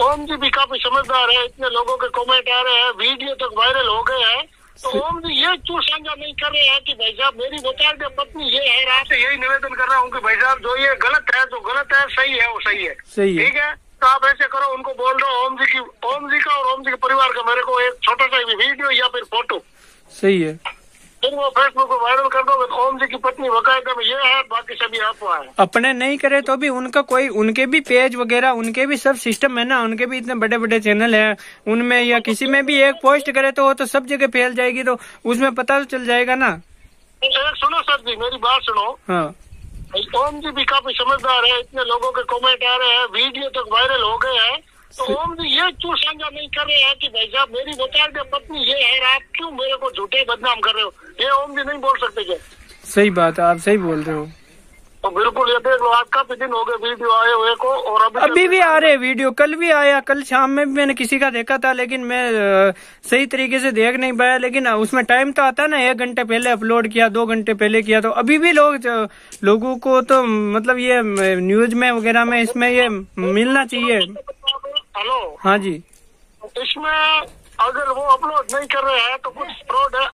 ओम जी भी काफ़ी समझदार है इतने लोगों के कमेंट आ रहे हैं वीडियो तक वायरल हो गए हैं। तो ओम जी ये क्यों साझा नहीं कर रहे हैं कि भाई साहब मेरी बता दे पत्नी ये है आपसे यही निवेदन कर रहा हूँ कि भाई साहब जो ये गलत है जो गलत है सही है वो सही है। सही ठीक है? तो आप ऐसे करो उनको बोल दो ओम जी की ओम जी का और ओम जी के परिवार का मेरे को एक छोटा सा वीडियो या फिर फ़ोटो सही है। फिर वो फेसबुक को वायरल कर दोगे तो ओम जी की पत्नी में ये है बाकी सभी है अपने नहीं करे तो भी उनका कोई उनके भी पेज वगैरह उनके भी सब सिस्टम है ना उनके भी इतने बड़े बड़े चैनल है उनमें या किसी में भी एक पोस्ट करे तो वो तो सब जगह फैल जाएगी तो उसमें पता तो चल जाएगा ना। एक सुनो सर जी मेरी बात सुनो। हाँ। ओम जी भी काफ़ी समझदार है इतने लोगों के कमेंट आ रहे हैं वीडियो तक वायरल हो गए हैं तो ओम जी ये क्यों साझा नहीं कर रहे हैं कि भाई साहब मेरी बता दे पत्नी ये है आप क्यों मेरे को झूठे बदनाम कर रहे हो? ये ओम जी नहीं बोल सकते क्या? सही बात है आप सही बोल रहे हो। तो बिल्कुल ये देख लो आज काफ़ी दिन हो गए वीडियो आए हुए को और अभी अभी भी आ रहे वीडियो कल भी आया कल शाम में भी मैंने किसी का देखा था लेकिन मैं सही तरीके से देख नहीं पाया लेकिन उसमें टाइम तो आता ना एक घंटे पहले अपलोड किया दो घंटे पहले किया तो अभी भी लोग लोगों को तो मतलब ये न्यूज़ में वगैरह में इसमें ये मिलना चाहिए। हेलो? हाँ जी। इसमें अगर वो अपलोड नहीं कर रहे हैं तो कुछ फ्रॉड है।